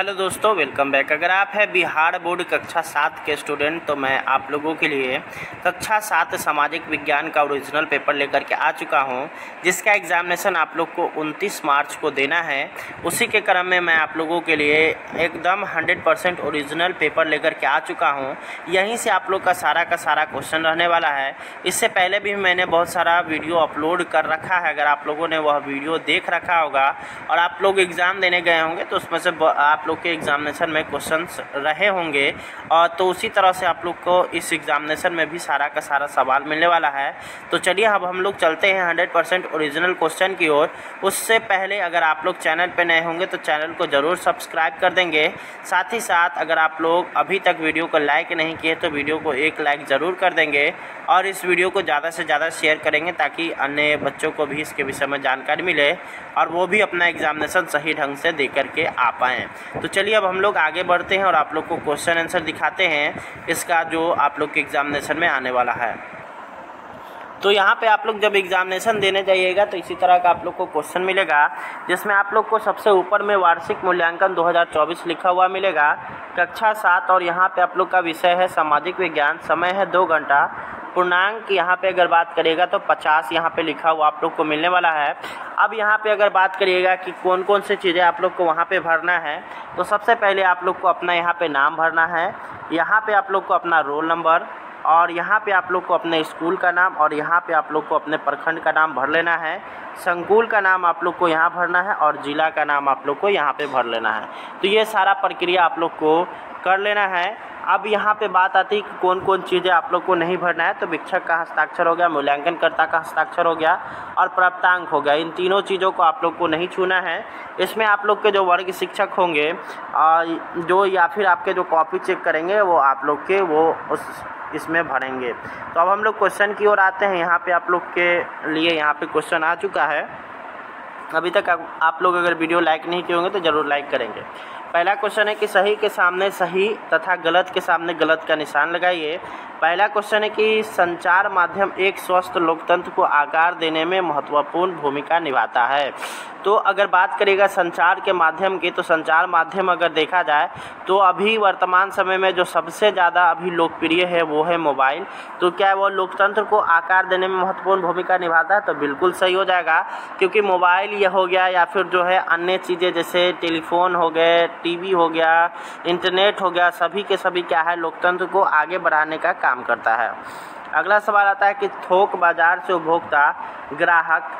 Hello दोस्तों, welcome back. अगर आप है बिहार बोर्ड कक्षा सात के स्टूडेंट तो मैं आप लोगों के लिए कक्षा सात सामाजिक विज्ञान का ओरिजिनल पेपर लेकर के आ चुका हूँ, जिसका एग्ज़ामिनेशन आप लोग को 29 मार्च को देना है। उसी के क्रम में मैं आप लोगों के लिए एकदम 100 परसेंट ओरिजिनल पेपर लेकर के आ चुका हूँ। यहीं से आप लोग का सारा का सारा क्वेश्चन रहने वाला है। इससे पहले भी मैंने बहुत सारा वीडियो अपलोड कर रखा है। अगर आप लोगों ने वह वीडियो देख रखा होगा और आप लोग एग्ज़ाम देने गए होंगे तो उसमें से आप लोग के एग्ज़ामिनेशन में क्वेश्चंस रहे होंगे। और तो उसी तरह से आप लोग को इस एग्ज़ामिनेशन में भी सारा का सारा सवाल मिलने वाला है। तो चलिए अब हम लोग चलते हैं हंड्रेड परसेंट ओरिजिनल क्वेश्चन की ओर। उससे पहले अगर आप लोग चैनल पर नए होंगे तो चैनल को ज़रूर सब्सक्राइब कर देंगे। साथ ही साथ अगर आप लोग अभी तक वीडियो को लाइक नहीं किए तो वीडियो को एक लाइक ज़रूर कर देंगे। और इस वीडियो को ज़्यादा से ज़्यादा शेयर करेंगे ताकि अन्य बच्चों को भी इसके विषय में जानकारी मिले और वो भी अपना एग्ज़ामिनेशन सही ढंग से दे करके आ पाएँ। तो चलिए अब हम लोग आगे बढ़ते हैं और आप लोग को क्वेश्चन आंसर दिखाते हैं। इसका जो आप लोग के एग्ज़ामिनेशन में आने वाला है। तो यहाँ पे आप लोग जब एग्जामिनेशन देने जाइएगा तो इसी तरह का आप लोग को क्वेश्चन मिलेगा, जिसमें आप लोग को सबसे ऊपर में वार्षिक मूल्यांकन 2024 लिखा हुआ मिलेगा। कक्षा सात और यहाँ पे आप लोग का विषय है सामाजिक विज्ञान, समय है दो घंटा। पूर्णांक यहाँ पे अगर बात करिएगा तो पचास यहाँ पे लिखा हुआ आप लोग को मिलने वाला है। अब यहाँ पे अगर बात करिएगा कि कौन कौन सी चीज़ें आप लोग को वहाँ पे भरना है तो सबसे पहले आप लोग को अपना यहाँ पे नाम भरना है। यहाँ पे आप लोग को अपना रोल नंबर और यहाँ पे आप लोग को अपने स्कूल का नाम और यहाँ पे आप लोग को अपने प्रखंड का नाम भर लेना है। संकुल का नाम आप लोग को यहाँ भरना है और ज़िला का नाम आप लोग को यहाँ पे भर लेना है। तो ये सारा प्रक्रिया आप लोग को कर लेना है। अब यहाँ पे बात आती है कि कौन कौन चीज़ें आप लोग को नहीं भरना है तो भिक्षक का हस्ताक्षर हो गया मूल्यांकनकर्ता का हस्ताक्षर हो गया और प्राप्तांक हो गया। इन तीनों चीज़ों को आप लोग को नहीं छूना है। इसमें आप लोग के जो वर्ग शिक्षक होंगे जो या फिर आपके जो कॉपी चेक करेंगे, वो आप लोग के वो उस, इसमें भरेंगे। तो अब हम लोग क्वेश्चन की ओर आते हैं। यहाँ पे आप लोग के लिए यहाँ पे क्वेश्चन आ चुका है। अभी तक आप लोग अगर वीडियो लाइक नहीं किए होंगे तो ज़रूर लाइक करेंगे। पहला क्वेश्चन है कि सही के सामने सही तथा गलत के सामने गलत का निशान लगाइए। पहला क्वेश्चन है कि संचार माध्यम एक स्वस्थ लोकतंत्र को आकार देने में महत्वपूर्ण भूमिका निभाता है। तो अगर बात करेगा संचार के माध्यम की तो संचार माध्यम अगर देखा जाए तो अभी वर्तमान समय में जो सबसे ज़्यादा अभी लोकप्रिय है, वो है मोबाइल। तो क्या वो लोकतंत्र को आकार देने में महत्वपूर्ण भूमिका निभाता है? तो बिल्कुल सही हो जाएगा, क्योंकि मोबाइल ये हो गया, या फिर जो है अन्य चीज़ें जैसे टेलीफोन हो गए, टीवी हो गया, इंटरनेट हो गया, सभी के सभी क्या है, लोकतंत्र को आगे बढ़ाने का काम करता है। अगला सवाल आता है कि थोक बाज़ार से उपभोक्ता, ग्राहक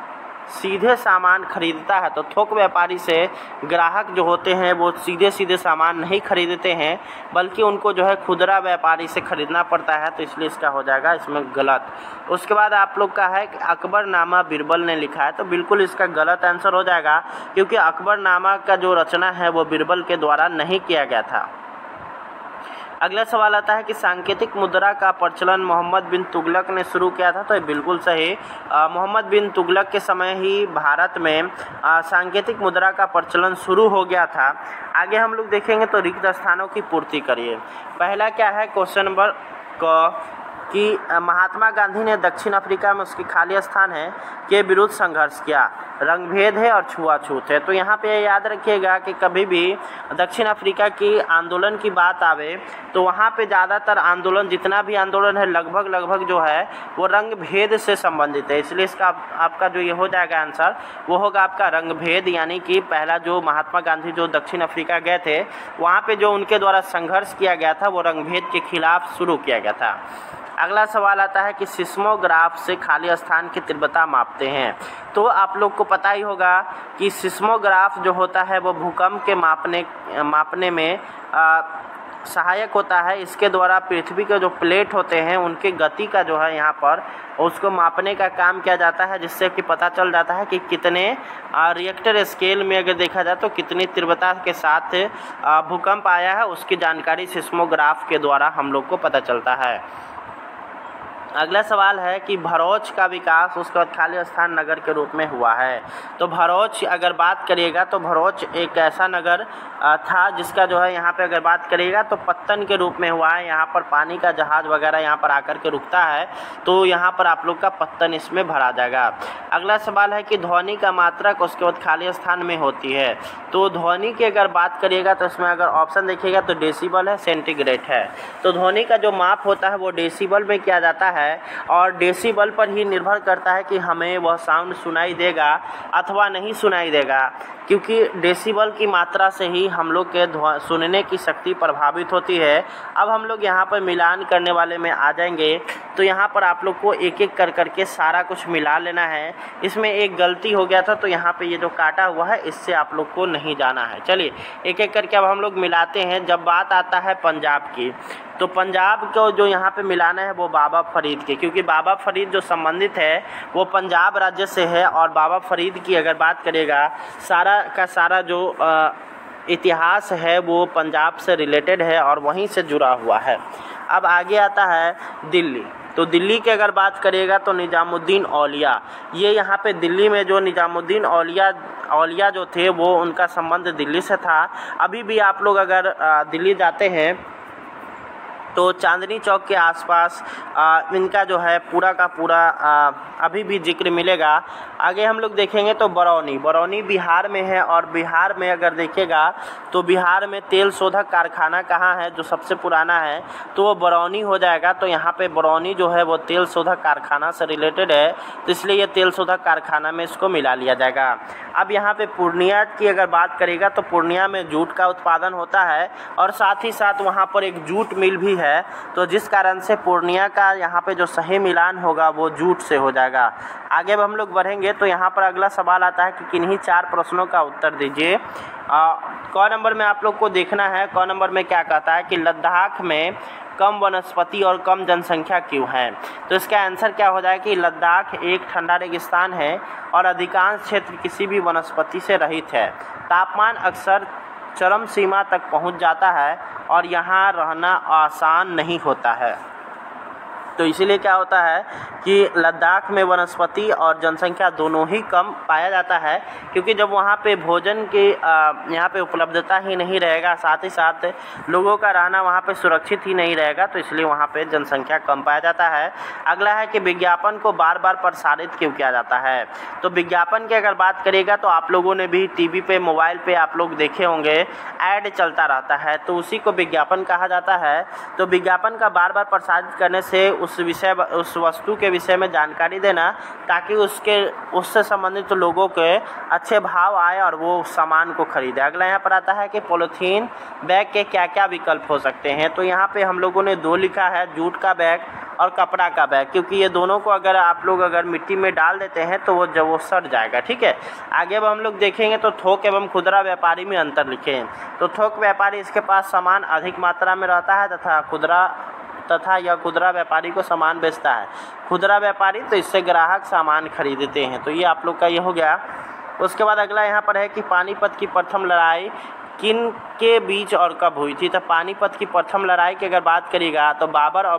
सीधे सामान खरीदता है तो थोक व्यापारी से ग्राहक जो होते हैं, वो सीधे सीधे सामान नहीं खरीदते हैं, बल्कि उनको जो है खुदरा व्यापारी से ख़रीदना पड़ता है तो इसलिए इसका हो जाएगा इसमें गलत। उसके बाद आप लोग का है कि अकबरनामा बिरबल ने लिखा है तो बिल्कुल इसका गलत आंसर हो जाएगा, क्योंकि अकबरनामा का जो रचना है, वो बिरबल के द्वारा नहीं किया गया था। अगला सवाल आता है कि सांकेतिक मुद्रा का प्रचलन मोहम्मद बिन तुगलक ने शुरू किया था तो ये बिल्कुल सही। मोहम्मद बिन तुगलक के समय ही भारत में सांकेतिक मुद्रा का प्रचलन शुरू हो गया था। आगे हम लोग देखेंगे तो रिक्त स्थानों की पूर्ति करिए। पहला क्या है? क्वेश्चन नंबर क कि महात्मा गांधी ने दक्षिण अफ्रीका में उसकी खाली स्थान है के विरुद्ध संघर्ष किया। रंगभेद है और छुआछूत है। तो यहाँ पे याद रखिएगा कि कभी भी दक्षिण अफ्रीका की आंदोलन की बात आवे तो वहाँ पे ज़्यादातर आंदोलन जितना भी आंदोलन है लगभग लगभग जो है वो रंग भेद से संबंधित है। इसलिए इसका आप, आपका जो ये हो जाएगा आंसर वो होगा आपका रंग भेद यानी कि पहला जो महात्मा गांधी जो दक्षिण अफ्रीका गए थे वहाँ पर जो उनके द्वारा संघर्ष किया गया था वो रंग भेद के खिलाफ शुरू किया गया था। अगला सवाल आता है कि सिस्मोग्राफ से खाली स्थान की तीव्रता मापते हैं। तो आप लोग को पता ही होगा कि सिस्मोग्राफ जो होता है वो भूकंप के मापने मापने में आ, सहायक होता है। इसके द्वारा पृथ्वी के जो प्लेट होते हैं उनके गति का जो है यहाँ पर उसको मापने का काम किया जाता है जिससे कि पता चल जाता है कि कितने रिएक्टर स्केल में अगर देखा जाए तो कितनी तीव्रता के साथ भूकंप आया है उसकी जानकारी सिस्मोग्राफ के द्वारा हम लोग को पता चलता है। अगला सवाल है कि भरोच का विकास उसके बाद खाली स्थान नगर के रूप में हुआ है। तो भरोच, अगर बात करिएगा तो भरोच एक ऐसा नगर था जिसका जो है यहाँ पे अगर बात करिएगा तो पत्तन के रूप में हुआ है। यहाँ पर पानी का जहाज़ वगैरह यहाँ पर आकर के रुकता है तो यहाँ पर आप लोग का पत्तन इसमें भरा जाएगा। अगला सवाल है कि ध्वनि का मात्रक उसके बाद खाली स्थान में होती है। तो ध्वनि की अगर बात करिएगा तो इसमें अगर ऑप्शन देखिएगा तो डेसीबल है, सेंटीग्रेड है। तो ध्वनि का जो माप होता है, वो डेसीबल में किया जाता है। है और डेसीबल पर ही निर्भर करता है कि हमें वह साउंड सुनाई देगा अथवा नहीं सुनाई देगा, क्योंकि डेसिबल की मात्रा से ही हम लोग के सुनने की शक्ति प्रभावित होती है। अब हम लोग यहाँ पर मिलान करने वाले में आ जाएँगे। तो यहाँ पर आप लोग को एक एक कर करके सारा कुछ मिला लेना है। इसमें एक गलती हो गया था तो यहाँ पे ये जो काटा हुआ है, इससे आप लोग को नहीं जाना है। चलिए एक एक करके अब हम लोग मिलाते हैं। जब बात आता है पंजाब की तो पंजाब को जो यहाँ पे मिलाना है वो बाबा फरीद के, क्योंकि बाबा फरीद जो संबंधित है, वो पंजाब राज्य से है और बाबा फरीद की अगर बात करेगा, सारा का सारा जो इतिहास है वो पंजाब से रिलेटेड है और वहीं से जुड़ा हुआ है। अब आगे आता है दिल्ली। तो दिल्ली की अगर बात करिएगा तो निज़ामुद्दीन औलिया। ये यहाँ पे दिल्ली में जो निज़ामुद्दीन औलिया औलिया जो थे, वो उनका संबंध दिल्ली से था। अभी भी आप लोग अगर दिल्ली जाते हैं तो चांदनी चौक के आसपास इनका जो है पूरा का पूरा आ, अभी भी ज़िक्र मिलेगा। आगे हम लोग देखेंगे तो बरौनी। बरौनी बिहार में है और बिहार में अगर देखेगा तो बिहार में तेल शोधक कारखाना कहाँ है जो सबसे पुराना है तो वो बरौनी हो जाएगा। तो यहाँ पे बरौनी जो है वो तेल शोधक कारखाना से रिलेटेड है तो इसलिए ये तेल शोधक कारखाना में इसको मिला लिया जाएगा। अब यहाँ पे पूर्णिया की अगर बात करेगा तो पूर्णिया में जूट का उत्पादन होता है और साथ ही साथ वहाँ पर एक जूट मिल भी है तो जिस कारण से पूर्णिया का यहाँ पे जो सही मिलान होगा, वो जूट से हो जाएगा। आगे अब हम लोग बढ़ेंगे तो यहाँ पर अगला सवाल आता है कि किन्हीं चार प्रश्नों का उत्तर दीजिए। क नंबर में आप लोग को देखना है, क नंबर में क्या कहता है कि लद्दाख में कम वनस्पति और कम जनसंख्या क्यों है? तो इसका आंसर क्या हो जाए कि लद्दाख एक ठंडा रेगिस्तान है और अधिकांश क्षेत्र किसी भी वनस्पति से रहित है। तापमान अक्सर चरम सीमा तक पहुँच जाता है और यहाँ रहना आसान नहीं होता है। तो इसीलिए क्या होता है कि लद्दाख में वनस्पति और जनसंख्या दोनों ही कम पाया जाता है, क्योंकि जब वहाँ पे भोजन की यहाँ पे उपलब्धता ही नहीं रहेगा, साथ ही साथ लोगों का रहना वहाँ पे सुरक्षित ही नहीं रहेगा तो इसलिए वहाँ पे जनसंख्या कम पाया जाता है। अगला है कि विज्ञापन को बार बार प्रसारित क्यों किया जाता है? तो विज्ञापन की अगर बात करेगा तो आप लोगों ने भी टी पे, मोबाइल पर आप लोग देखे होंगे, ऐड चलता रहता है तो उसी को विज्ञापन कहा जाता है। तो विज्ञापन का बार बार प्रसारित करने से उस विषय उस वस्तु के विषय में जानकारी देना ताकि उसके, उससे संबंधित लोगों के अच्छे भाव आए और वो सामान को खरीदे। अगला यहाँ पर आता है कि पॉलीथीन बैग के क्या क्या विकल्प हो सकते हैं। तो यहाँ पे हम लोगों ने दो लिखा है, जूट का बैग और कपड़ा का बैग, क्योंकि ये दोनों को अगर आप लोग अगर मिट्टी में डाल देते हैं तो वो जब वो सड़ जाएगा, ठीक है? आगे अब हम लोग देखेंगे तो थोक एवं खुदरा व्यापारी में अंतर लिखें। तो थोक व्यापारी इसके पास सामान अधिक मात्रा में रहता है तथा खुदरा तथा यह खुदरा व्यापारी को सामान बेचता है। खुदरा व्यापारी तो इससे ग्राहक सामान खरीदते हैं। तो ये आप लोग का ये हो गया। उसके बाद अगला यहाँ पर है कि पानीपत की प्रथम लड़ाई किन के बीच और कब हुई थी? तो पानीपत की प्रथम लड़ाई की अगर बात करिएगा तो बाबर और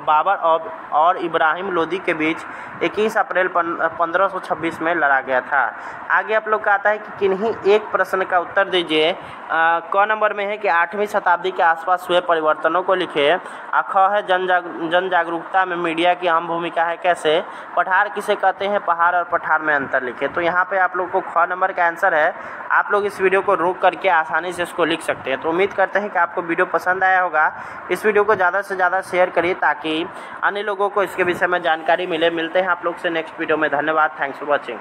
बाबर और, और इब्राहिम लोदी के बीच 21 अप्रैल 1526 में लड़ा गया था। आगे आप लोग का आता है कि किन्हीं एक प्रश्न का उत्तर दीजिए। क नंबर में है कि आठवीं शताब्दी के आसपास हुए परिवर्तनों को लिखे। ख है जन जाग जन जागरूकता में मीडिया की अहम भूमिका है कैसे? पठार किसे कहते हैं? पहाड़ और पठार में अंतर लिखे। तो यहाँ पर आप लोग को ख नंबर का आंसर है। आप लोग इस वीडियो को रोक करके आसानी से इसको लिख सकते हैं। तो उम्मीद करते हैं कि आपको वीडियो पसंद आया होगा। इस वीडियो को ज़्यादा से ज़्यादा शेयर करिए ताकि अन्य लोगों को इसके विषय में जानकारी मिले। मिलते हैं आप लोग से नेक्स्ट वीडियो में। धन्यवाद। Thanks for watching